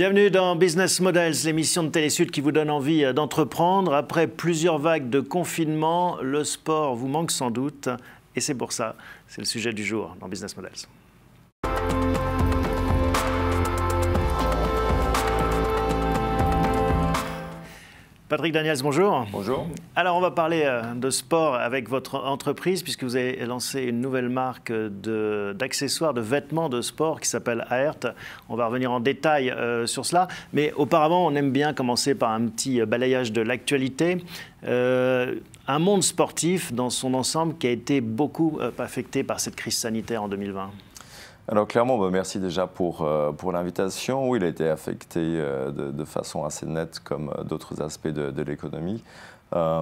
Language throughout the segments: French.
Bienvenue dans Business Models, l'émission de Télésud qui vous donne envie euh, d'entreprendre. Après plusieurs vagues de confinement, le sport vous manque sans doute. Et c'est pour ça, c'est le sujet du jour dans Business Models. Patrick Daniels, bonjour. Bonjour. Alors, on va parler euh, de sport avec votre entreprise, puisque vous avez lancé une nouvelle marque d'accessoires, de, vêtements de sport qui s'appelle Aert. On va revenir en détail euh, sur cela. Mais auparavant, on aime bien commencer par un petit balayage de l'actualité. Euh, un monde sportif dans son ensemble qui a été beaucoup affecté par cette crise sanitaire en 2020. Alors clairement, bah, merci déjà pour, euh, pour l'invitation. Oui, il a été affecté euh, de, façon assez nette comme euh, d'autres aspects de, l'économie.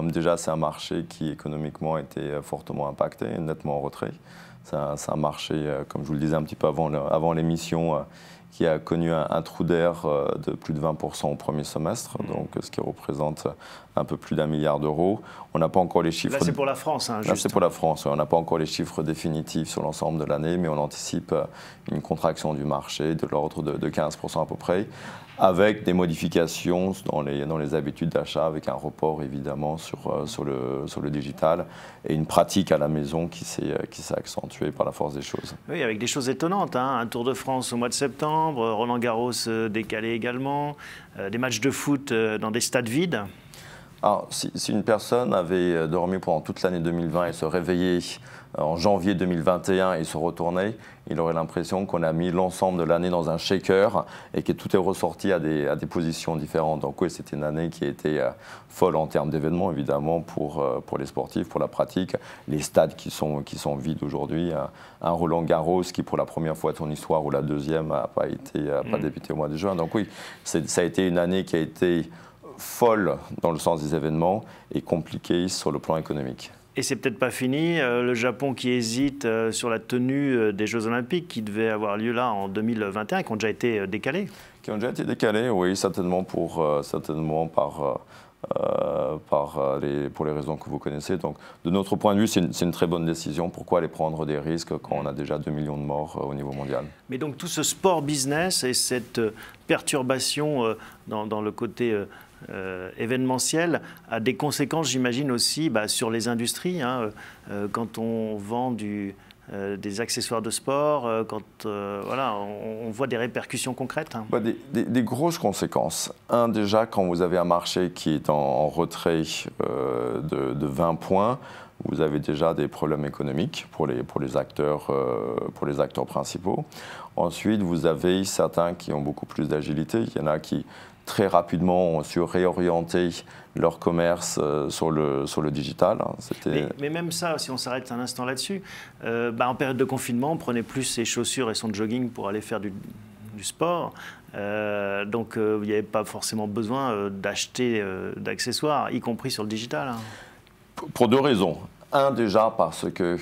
déjà, c'est un marché qui économiquement a été fortement impacté, nettement en retrait. C'est un, marché, comme je vous le disais un petit peu avant l'émission, qui a connu un, trou d'air de plus de 20% au premier semestre, mmh. donc ce qui représente un peu plus d'un milliard d'euros. On n'a pas encore les chiffres. Là, c'est pour la France. Hein, Là, c'est pour la France. On n'a pas encore les chiffres définitifs sur l'ensemble de l'année, mais on anticipe euh, une contraction du marché de l'ordre de, de 15% à peu près, avec des modifications dans les, dans les habitudes d'achat, avec un report évidemment sur, euh, sur, le, sur le digital et une pratique à la maison qui s'est accentuée par la force des choses. Oui, avec des choses étonnantes. Hein. Un Tour de France au mois de septembre, Roland Garros euh, décalé également, euh, des matchs de foot dans des stades vides. Alors, si, si une personne avait dormi pendant toute l'année 2020 et se réveillait en janvier 2021 et se retourner, il aurait l'impression qu'on a mis l'ensemble de l'année dans un shaker et que tout est ressorti à des, à des positions différentes. Donc oui, c'était une année qui a été euh, folle en termes d'événements, évidemment, pour, euh, pour les sportifs, pour la pratique. Les stades qui sont, qui sont vides aujourd'hui. Un, Roland Garros qui, pour la première fois de son histoire, ou la deuxième, n'a pas, été, pas mm. débuté au mois de juin. Donc oui, ça a été une année qui a été folle dans le sens des événements et compliquée sur le plan économique. Et c'est peut-être pas fini. Euh, le Japon qui hésite euh, sur la tenue euh, des Jeux Olympiques qui devaient avoir lieu là en 2021 et qui ont déjà été décalés. Qui ont déjà été décalés, oui, certainement, pour, certainement par. par les, pour les raisons que vous connaissez. Donc, de notre point de vue, c'est une, une, très bonne décision. Pourquoi aller prendre des risques quand on a déjà 2 millions de morts au niveau mondial? Mais donc, tout ce sport business et cette perturbation dans, dans le côté euh, événementiel a des conséquences, j'imagine, aussi bah, sur les industries. Hein. Euh, quand on vend euh, des accessoires de sport, quand voilà, on, voit des répercussions concrètes hein. des, grosses conséquences. Un, déjà, quand vous avez un marché qui est en, retrait de, de, 20 points, vous avez déjà des problèmes économiques pour les, pour les, acteurs, pour les acteurs principaux. Ensuite, vous avez certains qui ont beaucoup plus d'agilité. Il y en a qui très rapidement ont su réorienter leur commerce euh, sur, le, sur le digital. Hein. Mais, même ça, si on s'arrête un instant là-dessus, euh, bah, en période de confinement, on prenait plus ses chaussures et son jogging pour aller faire du, du sport. Euh, donc il n'y avait pas forcément besoin d'acheter d'accessoires, y compris sur le digital. Hein. Pour deux raisons. Un, déjà parce que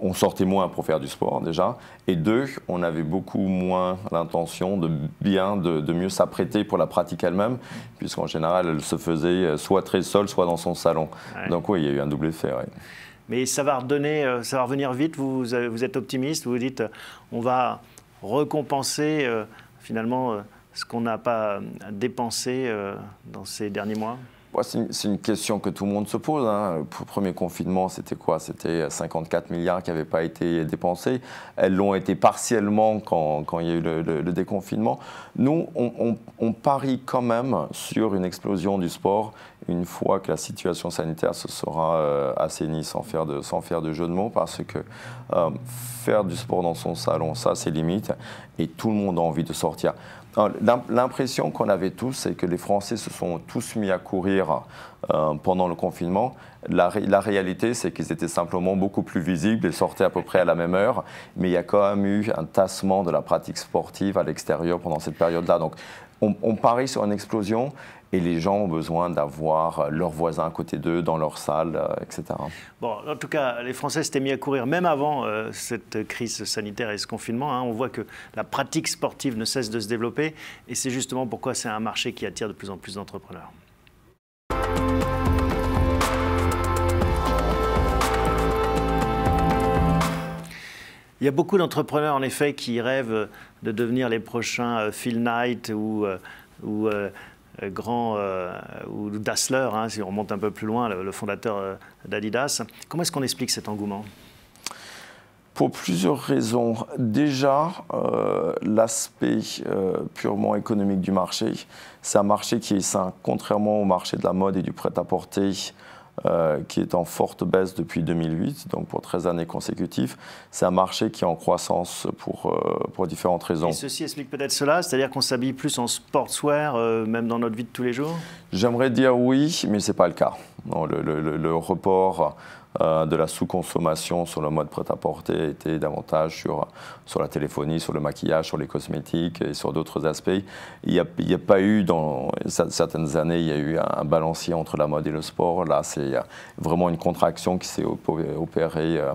on sortait moins pour faire du sport déjà. Et deux, on avait beaucoup moins l'intention de bien, de, mieux s'apprêter pour la pratique elle-même, puisqu'en général, elle se faisait euh, soit très seule, soit dans son salon. Donc oui, il y a eu un double effet. Mais ça va redonner, euh, ça va revenir vite. Vous, vous êtes optimiste. Vous vous dites, euh, on va récompenser finalement ce qu'on n'a pas dépensé dans ces derniers mois? C'est une, question que tout le monde se pose. Hein. Le premier confinement, c'était quoi? C'était 54 milliards qui n'avaient pas été dépensés. Elles l'ont été partiellement quand, quand, il y a eu le, déconfinement. Nous, on, parie quand même sur une explosion du sport une fois que la situation sanitaire se sera euh, assainie, sans faire, de, sans faire de jeu de mots, parce que euh, faire du sport dans son salon, ça, c'est limite. Et tout le monde a envie de sortir. L'impression qu'on avait tous, c'est que les Français se sont tous mis à courir euh, pendant le confinement. La, réalité, c'est qu'ils étaient simplement beaucoup plus visibles et sortaient à peu près à la même heure. Mais il y a quand même eu un tassement de la pratique sportive à l'extérieur pendant cette période-là. Donc, on, parie sur une explosion et les gens ont besoin d'avoir leurs voisins à côté d'eux dans leur salle, euh, etc. Bon, en tout cas, les Français s'étaient mis à courir même avant euh, cette crise sanitaire et ce confinement. Hein. On voit que la pratique sportive ne cesse de se développer et c'est justement pourquoi c'est un marché qui attire de plus en plus d'entrepreneurs. Il y a beaucoup d'entrepreneurs, en effet, qui rêvent de devenir les prochains Phil Knight ou, ou grand ou Dassler, hein, si on remonte un peu plus loin, le, fondateur d'Adidas. Comment est-ce qu'on explique cet engouement? Pour plusieurs raisons. Déjà, l'aspect purement économique du marché. C'est un marché qui est sain, contrairement au marché de la mode et du prêt-à-porter euh, qui est en forte baisse depuis 2008, donc pour 13 années consécutives. C'est un marché qui est en croissance pour, euh, pour différentes raisons. Et ceci explique peut-être cela, c'est-à-dire qu'on s'habille plus en sportswear, euh, même dans notre vie de tous les jours? J'aimerais dire oui, mais ce n'est pas le cas. le, le, le, report euh, de la sous-consommation sur le mode prêt-à-porter était davantage sur, sur la téléphonie, sur le maquillage, sur les cosmétiques et sur d'autres aspects. Il n'y a, a, pas eu, dans certaines années, il y a eu un balancier entre la mode et le sport. Là, c'est vraiment une contraction qui s'est opérée euh,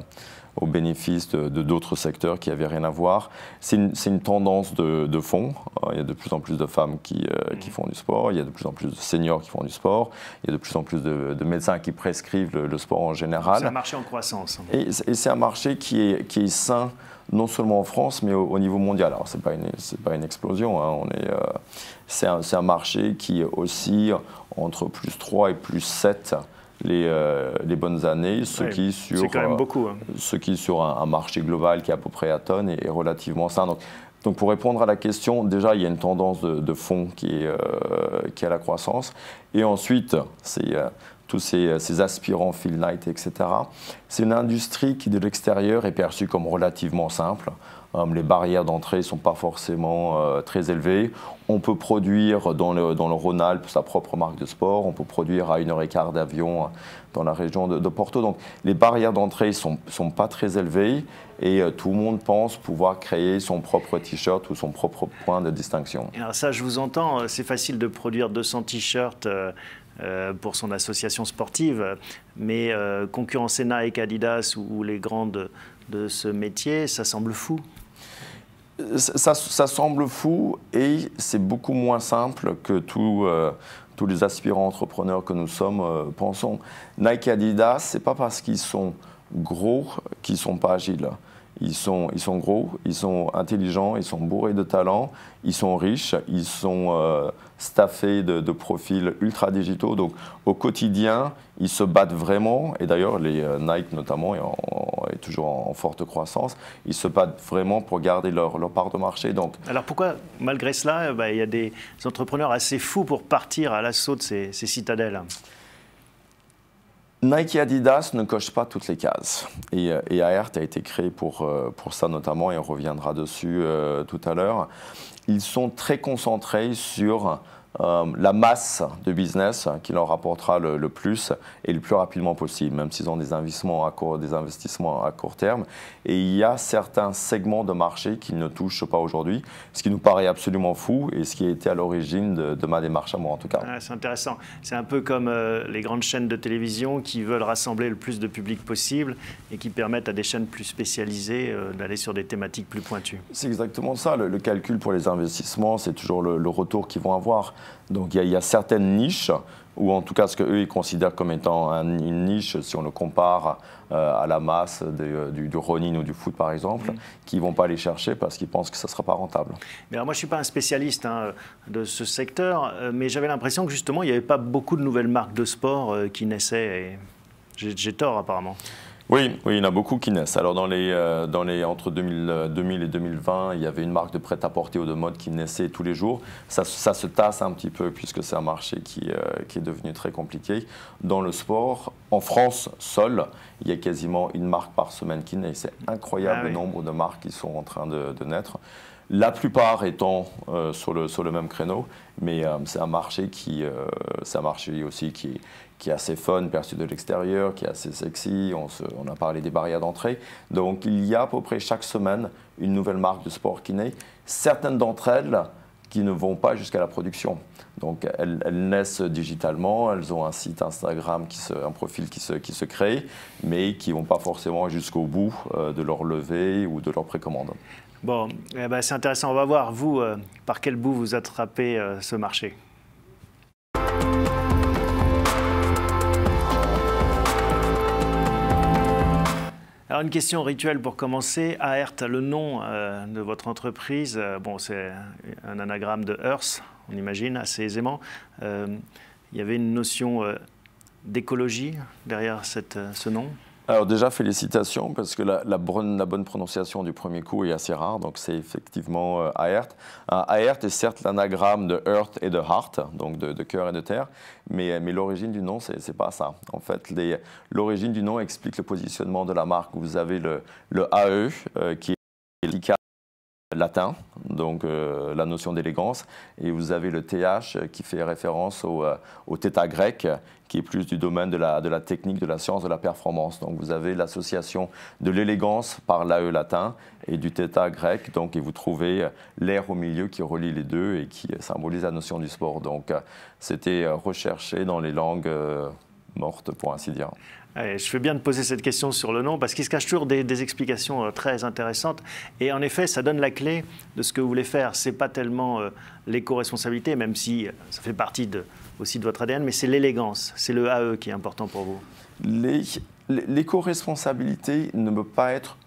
au bénéfice de d'autres secteurs qui n'avaient rien à voir. C'est une, une, tendance de, de, fond. Euh, il y a de plus en plus de femmes qui, euh, qui, font du sport, il y a de plus en plus de seniors qui font du sport, il y a de plus en plus de, de médecins qui prescrivent le, sport en général. C'est un marché en croissance. Et, c'est un marché qui est, qui est sain non seulement en France, mais au, niveau mondial. Alors, ce n'est pas, une, pas une explosion. Hein. Euh, c'est, un, un, marché qui oscille entre plus 3 et plus 7 les, euh, les bonnes années, ce qui sur, quand même beaucoup, hein. ce qui sur un, marché global qui est à peu près à tonne est, relativement sain. Donc, donc, pour répondre à la question, déjà il y a une tendance de, de fond qui est, euh, qui est à la croissance, et ensuite c'est euh, tous ces, ces, aspirants Phil Knight, etc. C'est une industrie qui de l'extérieur est perçue comme relativement simple. Hum, les barrières d'entrée ne sont pas forcément euh, très élevées. On peut produire dans le, dans le Rhône-Alpes sa propre marque de sport. On peut produire à une heure et quart d'avion dans la région de, Porto. Donc les barrières d'entrée ne sont, sont, pas très élevées et euh, tout le monde pense pouvoir créer son propre t-shirt ou son propre point de distinction. ça, je vous entends, euh, c'est facile de produire 200 t-shirts. pour son association sportive, mais concurrencer Nike, Adidas ou les grandes de ce métier, ça semble fou ça, semble fou et c'est beaucoup moins simple que euh, tous les aspirants entrepreneurs que nous sommes euh, pensons. Nike Adidas, c'est pas parce qu'ils sont gros qu'ils sont pas agiles. Ils sont, ils sont gros, ils sont intelligents, ils sont bourrés de talent, ils sont riches, ils sont euh, staffés de, profils ultra digitaux. Donc au quotidien, ils se battent vraiment. Et d'ailleurs, les euh, Nike notamment, est, toujours en, forte croissance, ils se battent vraiment pour garder leur, part de marché. Donc, Alors pourquoi, malgré cela, euh, bah, il y a des entrepreneurs assez fous pour partir à l'assaut de ces citadelles? Nike Adidas ne cochent pas toutes les cases. Et, euh, et a été créé pour, euh, pour ça notamment, et on reviendra dessus euh, tout à l'heure. Ils sont très concentrés sur euh, la masse de business qui leur rapportera le, plus et le plus rapidement possible, même s'ils ont des investissements, à court, des investissements à court terme. Et il y a certains segments de marché qu'ils ne touchent pas aujourd'hui, ce qui nous paraît absolument fou et ce qui a été à l'origine de, ma démarche à moi en tout cas. Ah, c'est intéressant. C'est un peu comme euh, les grandes chaînes de télévision qui veulent rassembler le plus de public possible et qui permettent à des chaînes plus spécialisées euh, d'aller sur des thématiques plus pointues. C'est exactement ça. Le, calcul pour les investissements, c'est toujours le, le retour qu'ils vont avoir. Donc il y, a certaines niches, ou en tout cas ce qu'eux ils considèrent comme étant une niche, si on le compare euh, à la masse euh, du, du, running ou du foot par exemple, mm. qui ne vont pas aller chercher parce qu'ils pensent que ça ne sera pas rentable. Mais alors moi je ne suis pas un spécialiste hein, de ce secteur, euh, mais j'avais l'impression que justement il n'y avait pas beaucoup de nouvelles marques de sport qui naissaient. J'ai tort apparemment. Oui, oui, il y en a beaucoup qui naissent. Alors dans les, euh, dans les, entre 2000, 2000, euh, et 2020, il y avait une marque de prêt-à-porter ou de mode qui naissait tous les jours. Ça, ça se tasse un petit peu puisque c'est un marché qui, euh, qui, est devenu très compliqué. Dans le sport, en France seul, il y a quasiment une marque par semaine qui naît. C'est incroyable ah le nombre de marques qui sont en train de, de naître. La plupart étant sur, le, sur le même créneau, mais c'est un marché qui, c'est un marché aussi qui qui est assez fun perçu de l'extérieur, qui est assez sexy. On, a parlé des barrières d'entrée. Donc il y a à peu près chaque semaine une nouvelle marque de sport qui naît. Certaines d'entre elles qui ne vont pas jusqu'à la production. Donc elles, naissent digitalement, elles ont un site Instagram, qui se, un profil qui se, qui se crée, mais qui ne vont pas forcément jusqu'au bout euh, de leur levée ou de leur précommande. Bon, eh ben c'est intéressant. On va voir, vous, euh, par quel bout vous attrapez euh, ce marché. Alors une question rituelle pour commencer. Aert, le nom euh, de votre entreprise, euh, bon, c'est un anagramme de Earth, on imagine assez aisément. Euh, il y avait une notion d'écologie derrière ce nom? Alors déjà, félicitations, parce que la, bonne, prononciation du premier coup est assez rare, donc c'est effectivement euh, Aert. Euh, Aert est certes l'anagramme de Earth et de Heart, donc de, cœur et de terre, mais, l'origine du nom, c'est pas ça. En fait, l'origine du nom explique le positionnement de la marque. Vous avez le, le AE, euh, qui est latin, donc euh, la notion d'élégance, et vous avez le TH qui fait référence au, euh, au grec, qui est plus du domaine de la, de la, technique, de la science, de la performance. Donc vous avez l'association de l'élégance par l'AE latin et du θ grec, donc, et vous trouvez l'air au milieu qui relie les deux et qui symbolise la notion du sport. Donc euh, c'était recherché dans les langues mortes, pour ainsi dire je fais bien de poser cette question sur le nom parce qu'il se cache toujours des, explications euh, très intéressantes. Et en effet, ça donne la clé de ce que vous voulez faire. Ce n'est pas tellement euh, l'éco-responsabilité, même si euh, ça fait partie de, aussi de votre ADN, mais c'est l'élégance, c'est le AE qui est important pour vous. L'éco-responsabilité ne peut pas être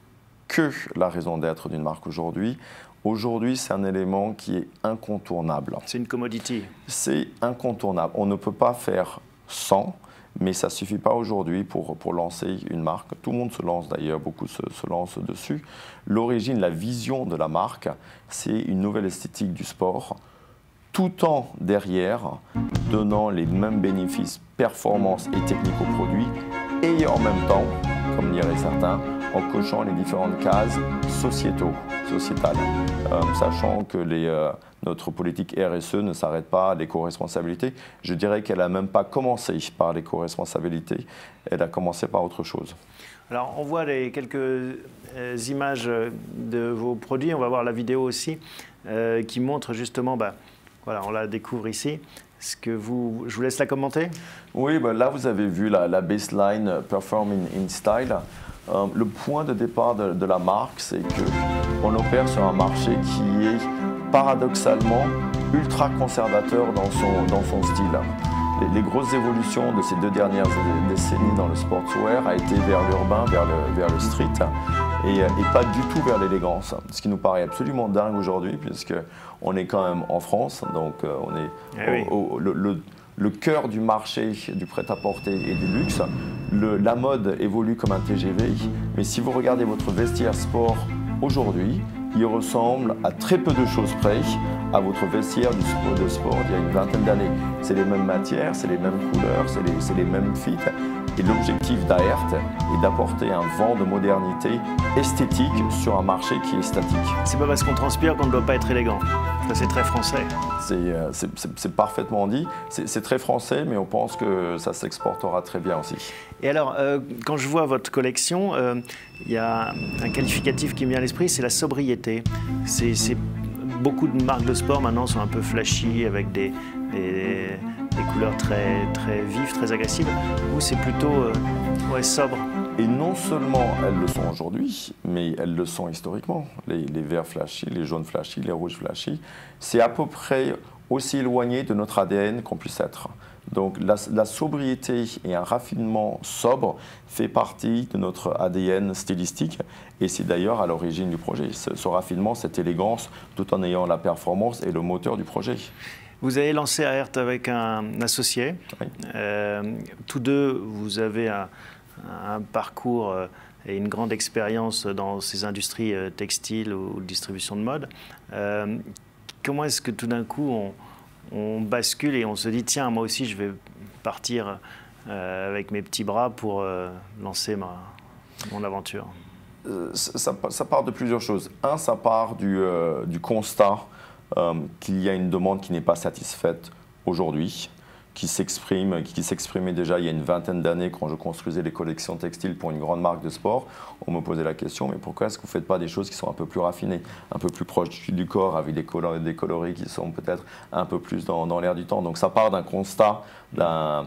que la raison d'être d'une marque aujourd'hui. Aujourd'hui, c'est un élément qui est incontournable. C'est une commodity. C'est incontournable. On ne peut pas faire sans mais ça ne suffit pas aujourd'hui pour, lancer une marque. Tout le monde se lance d'ailleurs, beaucoup se, se lancent dessus. L'origine, la vision de la marque, c'est une nouvelle esthétique du sport, tout en derrière donnant les mêmes bénéfices, performances et techniques au produit, et en même temps, comme diraient certains, en cochant les différentes cases sociétaux, sociétales, euh, sachant que les, euh, notre politique RSE ne s'arrête pas à l'éco-responsabilité. Je dirais qu'elle n'a même pas commencé par l'éco-responsabilité, elle a commencé par autre chose. Alors, on voit les quelques euh, images de vos produits, on va voir la vidéo aussi, qui montre justement, bah, voilà, on la découvre ici. ce que vous, je vous laisse la commenter? Oui, bah, là vous avez vu la, baseline Perform in Style. Euh, le point de départ de, la marque, c'est qu'on opère sur un marché qui est paradoxalement ultra conservateur dans son, dans son style. Les, grosses évolutions de ces deux dernières décennies dans le sportswear a été vers l'urbain, vers le, vers le street, et, pas du tout vers l'élégance. Ce qui nous paraît absolument dingue aujourd'hui, puisqu'on est quand même en France, donc euh, on est eh au, le, le cœur du marché du prêt-à-porter et du luxe. la mode évolue comme un TGV, mais si vous regardez votre vestiaire sport aujourd'hui, il ressemble à très peu de choses près à votre vestiaire du sport, de sport il y a une vingtaine d'années. C'est les mêmes matières, c'est les mêmes couleurs, c'est les, les, mêmes fits. Et l'objectif d'AERT est d'apporter un vent de modernité esthétique sur un marché qui est statique. C'est pas parce qu'on transpire qu'on ne doit pas être élégant. C'est très français. Euh, c'est parfaitement dit. C'est très français, mais on pense que ça s'exportera très bien aussi. Et alors, euh, quand je vois votre collection, euh, il y a un qualificatif qui me vient à l'esprit, c'est la sobriété. C'est beaucoup de marques de sport maintenant sont un peu flashy avec des, couleurs très, très vives, très agressives. Vous, c'est plutôt ouais, sobre. Et non seulement elles le sont aujourd'hui, mais elles le sont historiquement. Les, verts flashy, les jaunes flashy, les rouges flashy, c'est à peu près aussi éloigné de notre ADN qu'on puisse être. Donc la, sobriété et un raffinement sobre fait partie de notre ADN stylistique et c'est d'ailleurs à l'origine du projet. Ce, raffinement, cette élégance, tout en ayant la performance et le moteur du projet. Vous avez lancé AERT avec un associé. Euh, tous deux, vous avez un, un parcours euh, et une grande expérience dans ces industries euh, textiles ou de distribution de mode. Euh, comment est-ce que tout d'un coup on, bascule et on se dit tiens moi aussi je vais partir avec mes petits bras pour lancer ma, mon aventure ça, part de plusieurs choses. Un, ça part du, du constat qu'il y a une demande qui n'est pas satisfaite aujourd'hui qui s'exprime, qui s'exprimait déjà il y a une vingtaine d'années quand je construisais les collections textiles pour une grande marque de sport. On me posait la question, mais pourquoi est-ce que vous ne faites pas des choses qui sont un peu plus raffinées, un peu plus proches du corps, avec des, des coloris qui sont peut-être un peu plus dans, dans l'air du temps Donc ça part d'un constat d'un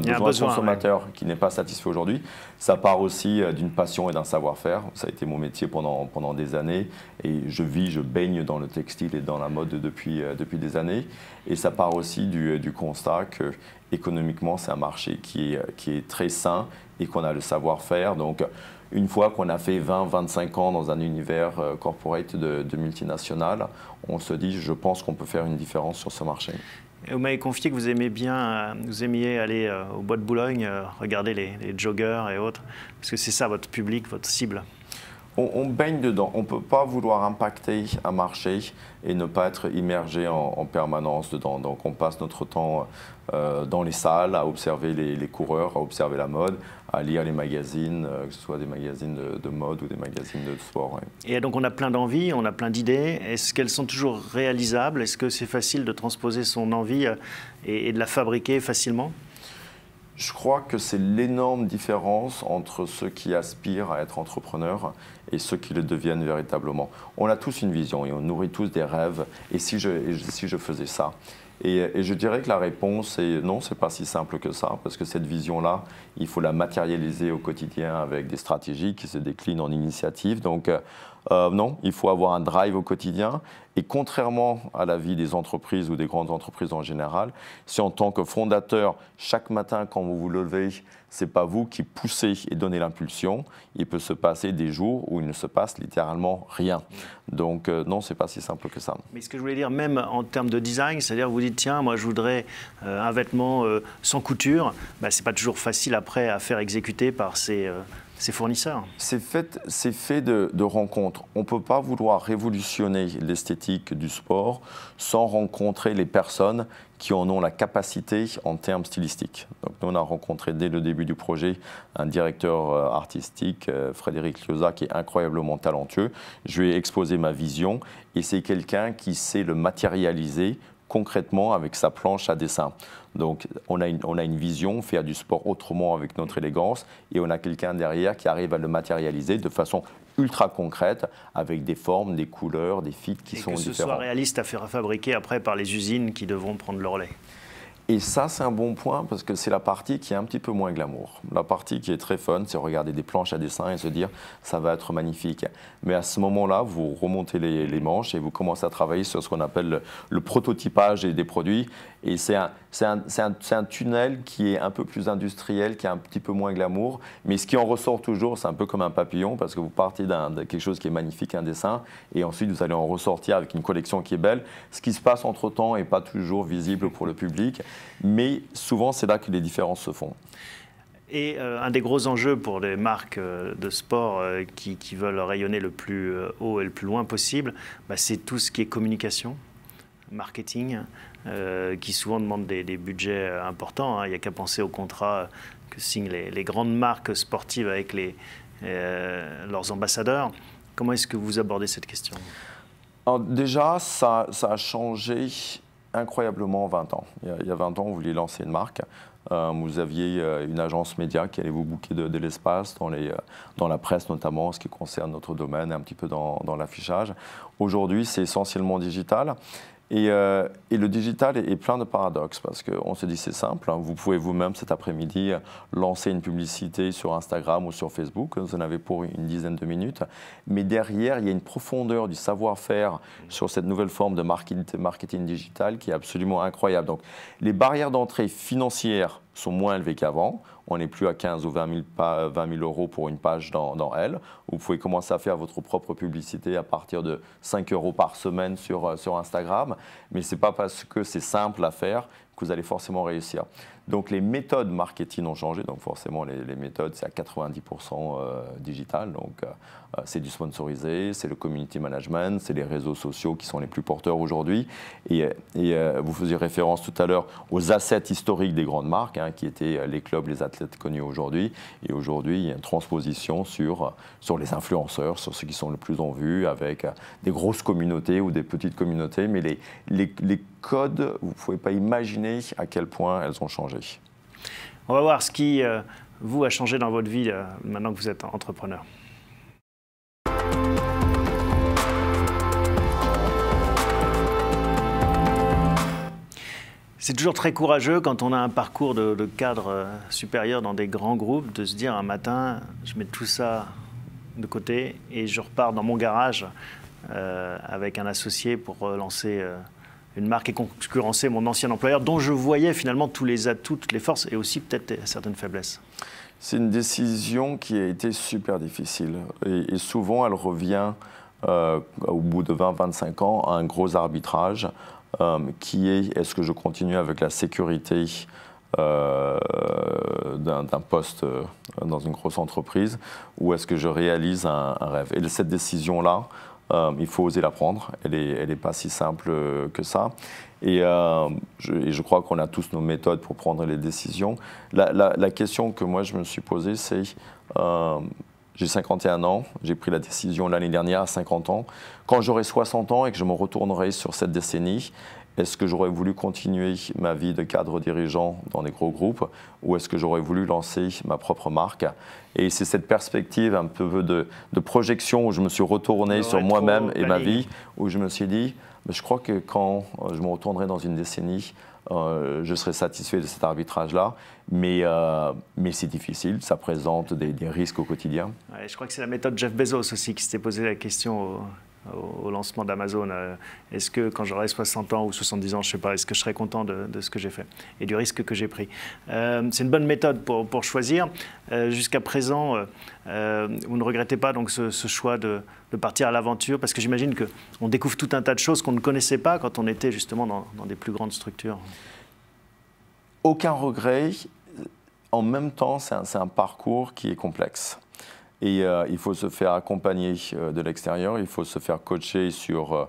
besoin, consommateur qui n'est pas satisfait aujourd'hui. Ça part aussi euh, d'une passion et d'un savoir-faire. Ça a été mon métier pendant, pendant des années et je vis, je baigne dans le textile et dans la mode depuis, euh, depuis des années. Et ça part aussi du, du constat que économiquement, c'est un marché qui est, qui est très sain et qu'on a le savoir-faire. Donc, une fois qu'on a fait 20-25 ans dans un univers euh, corporate de, de on se dit, je pense qu'on peut faire une différence sur ce marché. Vous m'avez confié que vous aimiez bien, euh, vous aimiez aller euh, au bois de Boulogne, regarder les, les joggers et autres, parce que c'est ça votre public, votre cible on, baigne dedans. On ne peut pas vouloir impacter un marché et ne pas être immergé en, permanence dedans. Donc on passe notre temps euh, dans les salles à observer les, coureurs, à observer la mode, à lire les magazines, euh, que ce soit des magazines de, mode ou des magazines de sport. Et donc on a plein d'envies, on a plein d'idées. Est-ce qu'elles sont toujours réalisables? Est-ce que c'est facile de transposer son envie euh, et de la fabriquer facilement? Je crois que c'est l'énorme différence entre ceux qui aspirent à être entrepreneurs et ceux qui le deviennent véritablement. On a tous une vision et on nourrit tous des rêves. Et si je, si je faisais ça et, je dirais que la réponse est non, c'est pas si simple que ça, parce que cette vision-là, il faut la matérialiser au quotidien avec des stratégies qui se déclinent en initiatives. Donc, euh, non, il faut avoir un drive au quotidien. Et contrairement à la vie des entreprises ou des grandes entreprises en général, si en tant que fondateur, chaque matin quand vous vous levez, c'est pas vous qui poussez et donnez l'impulsion, il peut se passer des jours où il ne se passe littéralement rien. Donc euh, non, c'est pas si simple que ça. Mais ce que je voulais dire, même en termes de design, c'est-à-dire vous dites tiens, moi je voudrais euh, un vêtement sans couture, bah, c'est pas toujours facile après à faire exécuter par ces fournisseurs C'est fait, de, de, rencontres. On ne peut pas vouloir révolutionner l'esthétique du sport sans rencontrer les personnes qui en ont la capacité en termes stylistiques. Donc nous, on a rencontré dès le début du projet un directeur euh, artistique, euh, Frédéric Liosa, qui est incroyablement talentueux. Je lui ai exposé ma vision et c'est quelqu'un qui sait le matérialiser concrètement avec sa planche à dessin. Donc on a, une, on a une vision, faire du sport autrement avec notre élégance, et on a quelqu'un derrière qui arrive à le matérialiser de façon ultra concrète, avec des formes, des couleurs, des fits qui sont différents. Que ce soit réaliste à faire fabriquer après par les usines qui devront prendre le relais. Et ça, c'est un bon point parce que c'est la partie qui est un petit peu moins glamour. La partie qui est très fun, c'est regarder des planches à dessin et se dire ça va être magnifique. Mais à ce moment-là, vous remontez les, manches et vous commencez à travailler sur ce qu'on appelle le, prototypage des produits. Et c'est un, un, un, tunnel qui est un peu plus industriel, qui est un petit peu moins glamour. Mais ce qui en ressort toujours, c'est un peu comme un papillon parce que vous partez de quelque chose qui est magnifique, un dessin, et ensuite vous allez en ressortir avec une collection qui est belle. Ce qui se passe entre-temps n'est pas toujours visible pour le public. Mais souvent, c'est là que les différences se font. Et euh, un des gros enjeux pour les marques euh, de sport euh, qui, veulent rayonner le plus haut et le plus loin possible, bah, c'est tout ce qui est communication, marketing, qui souvent demande des, budgets importants. Hein. Il n'y a qu'à penser aux contrats que signent les, grandes marques sportives avec les, leurs ambassadeurs. Comment est-ce que vous abordez cette question? Déjà, ça, ça a changé incroyablement 20 ans. Il y a 20 ans, vous vouliez lancer une marque. Euh, vous aviez euh, une agence média qui allait vous booker de, l'espace dans, les, euh, dans la presse notamment, ce qui concerne notre domaine, un petit peu dans l'affichage. Aujourd'hui, c'est essentiellement digital. Euh, et, le digital est, plein de paradoxes parce qu'on se dit c'est simple, hein. vous pouvez vous-même cet après-midi lancer une publicité sur Instagram ou sur Facebook, vous en avez pour une dizaine de minutes, mais derrière il y a une profondeur du savoir-faire sur cette nouvelle forme de marketing digital qui est absolument incroyable. Donc les barrières d'entrée financières sont moins élevées qu'avant. On n'est plus à 15 ou 20 000, euros pour une page dans, dans, Elle. Vous pouvez commencer à faire votre propre publicité à partir de 5 euros par semaine sur, euh, sur Instagram. Mais ce n'est pas parce que c'est simple à faire que vous allez forcément réussir. Donc les méthodes marketing ont changé, donc forcément les, méthodes c'est à 90% euh, digital, donc euh, euh, c'est du sponsorisé, c'est le community management, c'est les réseaux sociaux qui sont les plus porteurs aujourd'hui. Et, vous faisiez référence tout à l'heure aux assets historiques des grandes marques, hein, qui étaient les clubs, les athlètes connus aujourd'hui. Et aujourd'hui il y a une transposition sur, sur les influenceurs, sur ceux qui sont le plus en vue, avec des grosses communautés ou des petites communautés, mais les, les, les codes, vous ne pouvez pas imaginer à quel point elles ont changé. On va voir ce qui, euh, vous, a changé dans votre vie euh, maintenant que vous êtes entrepreneur. C'est toujours très courageux quand on a un parcours de, cadre euh, supérieur dans des grands groupes de se dire un matin, je mets tout ça de côté et je repars dans mon garage avec un associé pour lancer une marque et concurrencer mon ancien employeur, dont je voyais finalement tous les atouts, toutes les forces et aussi peut-être certaines faiblesses. C'est une décision qui a été super difficile. Et, souvent elle revient euh, au bout de 20-25 ans à un gros arbitrage euh, qui est est-ce que je continue avec la sécurité euh, d'un poste dans une grosse entreprise ou est-ce que je réalise un, un rêve? Et cette décision-là, euh, il faut oser la prendre. Elle n'est elle est pas si simple que ça. Et, euh, je, crois qu'on a tous nos méthodes pour prendre les décisions. La, question que moi je me suis posée, c'est euh, j'ai 51 ans, j'ai pris la décision l'année dernière à 50 ans. Quand j'aurai 60 ans et que je me retournerai sur cette décennie, est-ce que j'aurais voulu continuer ma vie de cadre dirigeant dans des gros groupes ou est-ce que j'aurais voulu lancer ma propre marque? Et c'est cette perspective un peu de, projection où je me suis retourné sur moi-même et ma vie, où je me suis dit, je crois que quand je me retournerai dans une décennie, euh, je serai satisfait de cet arbitrage-là, mais, euh, mais c'est difficile, ça présente des, risques au quotidien. je crois que c'est la méthode Jeff Bezos aussi qui s'était posé la question au, lancement d'Amazon. Euh, est-ce que quand j'aurai 60 ans ou 70 ans, je ne sais pas, est-ce que je serai content de, ce que j'ai fait et du risque que j'ai pris euh, C'est une bonne méthode pour, choisir. Euh, jusqu'à présent, vous ne regrettez pas donc ce, choix de, partir à l'aventure parce que j'imagine qu'on découvre tout un tas de choses qu'on ne connaissait pas quand on était justement dans, des plus grandes structures. Aucun regret. En même temps, c'est un parcours qui est complexe. Et euh, il faut se faire accompagner euh, de l'extérieur, il faut se faire coacher sur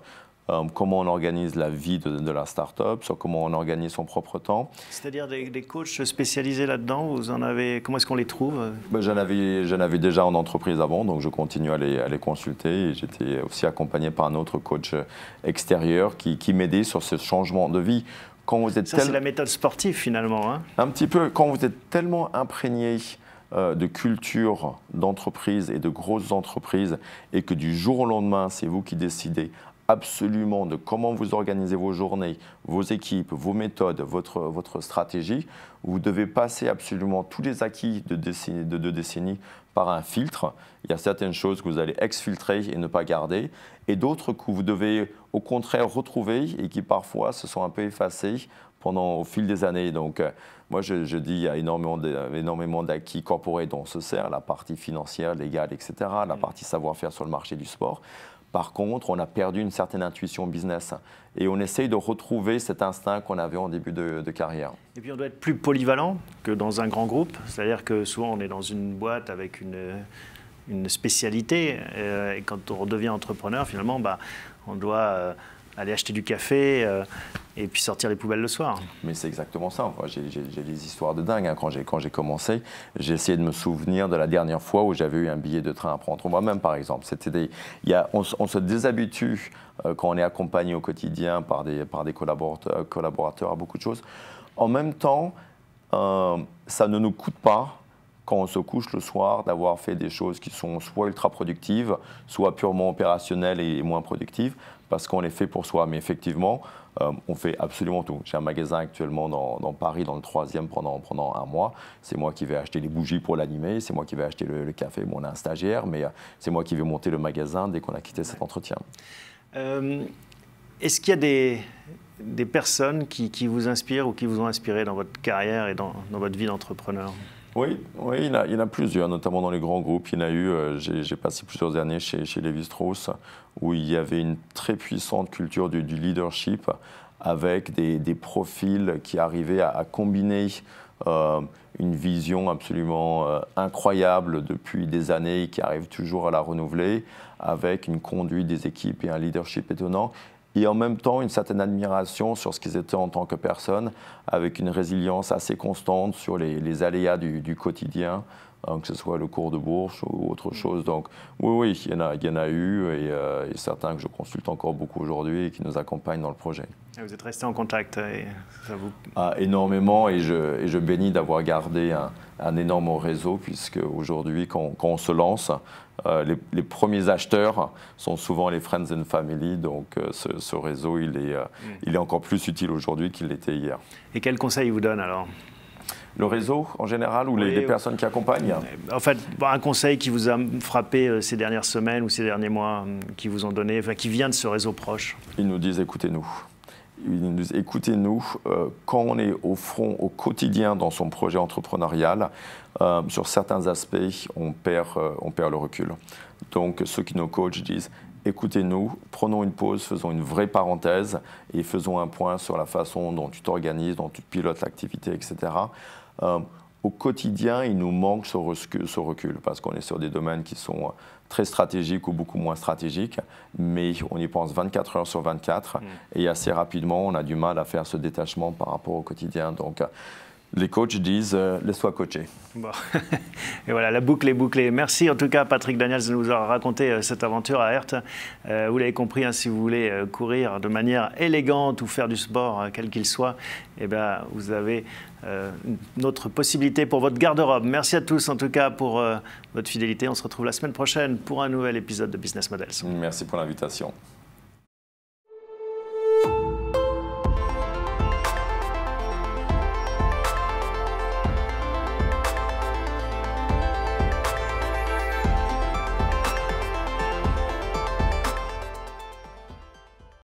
euh, comment on organise la vie de, la start-up, sur comment on organise son propre temps. C'est-à-dire des, coachs spécialisés là-dedans, vous en avez, comment est-ce qu'on les trouve? Ben, J'en avais, avais, déjà en entreprise avant, donc je continue à les, à les consulter. J'étais aussi accompagné par un autre coach extérieur qui, qui m'aidait sur ce changement de vie. Quand vous êtes Ça, c'est la méthode sportive finalement. Hein un petit peu, quand vous êtes tellement imprégné de culture d'entreprise et de grosses entreprises et que du jour au lendemain, c'est vous qui décidez absolument de comment vous organisez vos journées, vos équipes, vos méthodes, votre, votre stratégie, vous devez passer absolument tous les acquis de, de deux décennies par un filtre. Il y a certaines choses que vous allez exfiltrer et ne pas garder, et d'autres que vous devez au contraire retrouver et qui parfois se sont un peu effacées pendant, au fil des années. Donc, euh, moi, je, dis qu'il y a énormément d'acquis corporels dont on se sert, la partie financière, légale, etc., la mm. partie savoir-faire sur le marché du sport. Par contre, on a perdu une certaine intuition business et on essaye de retrouver cet instinct qu'on avait en début de, carrière. Et puis on doit être plus polyvalent que dans un grand groupe, c'est-à-dire que souvent on est dans une boîte avec une, une spécialité euh, et quand on devient entrepreneur, finalement, bah, on doit euh, aller acheter du café et puis sortir les poubelles le soir. Mais c'est exactement ça. j'ai, des histoires de dingue. Hein. Quand, j'ai, quand j'ai commencé, j'ai essayé de me souvenir de la dernière fois où j'avais eu un billet de train à prendre. Moi-même, par exemple, c'était a, on, se déshabitue euh, quand on est accompagné au quotidien par des, par des collaborateurs, collaborateurs à beaucoup de choses. En même temps, euh, ça ne nous coûte pas quand on se couche le soir, d'avoir fait des choses qui sont soit ultra productives, soit purement opérationnelles et moins productives, parce qu'on les fait pour soi. Mais effectivement, euh, on fait absolument tout. J'ai un magasin actuellement dans, Paris, dans le troisième, pendant, pendant un mois. C'est moi qui vais acheter les bougies pour l'animer, c'est moi qui vais acheter le, café. Bon, on a un stagiaire, mais euh, c'est moi qui vais monter le magasin dès qu'on a quitté cet entretien. Euh, est-ce qu'il y a des, des personnes qui, qui, vous inspirent ou qui vous ont inspiré dans votre carrière et dans, dans votre vie d'entrepreneur? Oui, oui il, y en a, plusieurs, notamment dans les grands groupes. Il y en a eu, euh, j'ai passé plusieurs années chez, chez Lévi-Strauss, où il y avait une très puissante culture du, leadership avec des, profils qui arrivaient à, combiner euh, une vision absolument euh, incroyable depuis des années, qui arrive toujours à la renouveler, avec une conduite des équipes et un leadership étonnant et en même temps une certaine admiration sur ce qu'ils étaient en tant que personnes, avec une résilience assez constante sur les, aléas du, quotidien, que ce soit le cours de bourse ou autre mm. chose. Donc oui, oui, il y en a, il y en a eu euh, et, certains que je consulte encore beaucoup aujourd'hui et qui nous accompagnent dans le projet. vous êtes resté en contact et ça vous... Ah, énormément et je, et je bénis d'avoir gardé un, un, énorme réseau puisque aujourd'hui, quand, quand, on se lance, euh, les, premiers acheteurs sont souvent les friends and family, donc euh, ce, réseau, il est, mm. il est encore plus utile aujourd'hui qu'il l'était hier. Et quels conseils il vous donne alors? Le réseau en général ou les, personnes qui accompagnent En fait, un conseil qui vous a frappé ces dernières semaines ou ces derniers mois, qui vous ont donné, enfin, qui vient de ce réseau proche Ils nous disent écoutez-nous. ils nous disent écoutez-nous, quand on est au front, au quotidien dans son projet entrepreneurial, sur certains aspects, on perd, on perd le recul. Donc, ceux qui nous coachent disent écoutez-nous, prenons une pause, faisons une vraie parenthèse et faisons un point sur la façon dont tu t'organises, dont tu pilotes l'activité, etc. Euh, au quotidien, il nous manque ce recul, parce qu'on est sur des domaines qui sont très stratégiques ou beaucoup moins stratégiques, mais on y pense 24 heures sur 24 mm. et assez rapidement, on a du mal à faire ce détachement par rapport au quotidien. Donc, les coachs disent euh, laisse-toi coacher. Et voilà, la boucle est bouclée. Merci en tout cas, Patrick Daniels, de nous avoir raconté euh, cette aventure à Hertz. Euh, vous l'avez compris, hein, si vous voulez courir de manière élégante ou faire du sport, quel qu'il soit, eh ben, vous avez une autre possibilité pour votre garde-robe. Merci à tous en tout cas pour votre fidélité. On se retrouve la semaine prochaine pour un nouvel épisode de Business Models. Merci pour l'invitation.